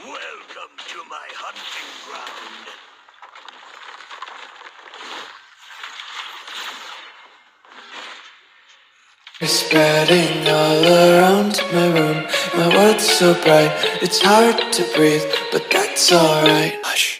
Welcome to my hunting ground. It's spreading all around my room. My world's so bright, it's hard to breathe, but that's alright. Hush.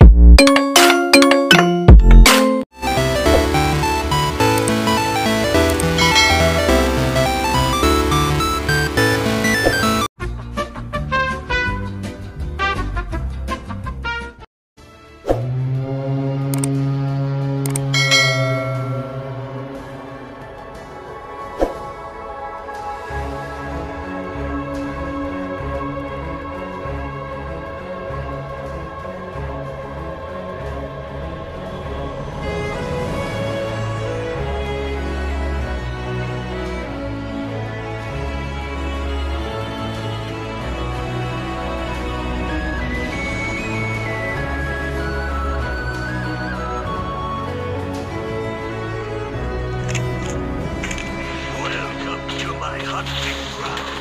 not big ground.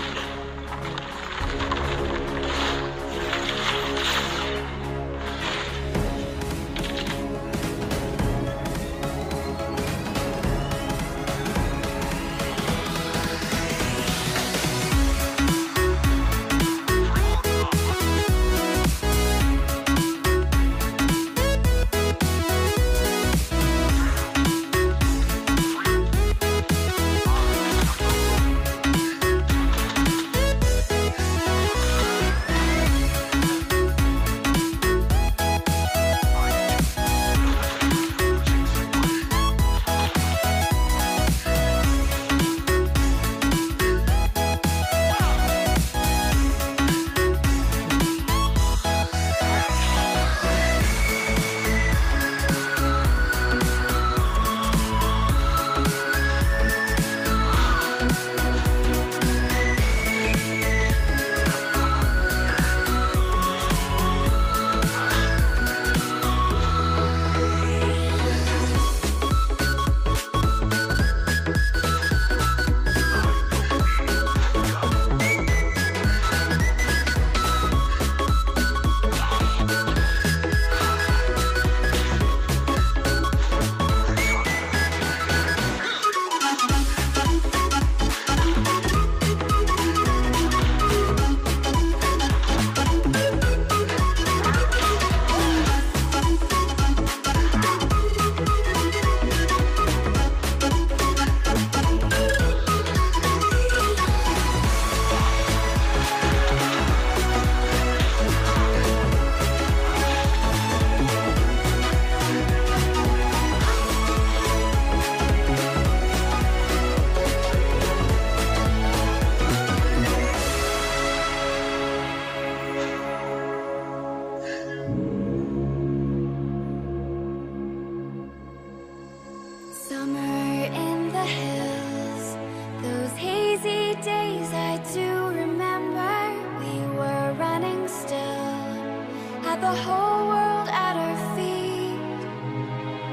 whole world at our feet,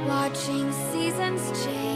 watching seasons change.